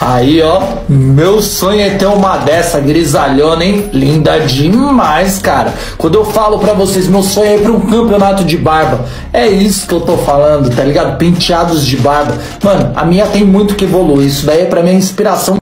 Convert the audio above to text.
Aí, ó, meu sonho é ter uma dessa grisalhona, hein? Linda demais, cara. Quando eu falo para vocês, meu sonho é ir pra um campeonato de barba. É isso que eu tô falando, tá ligado? Penteados de barba. Mano, a minha tem muito que evoluir. Isso daí é pra minha é inspiração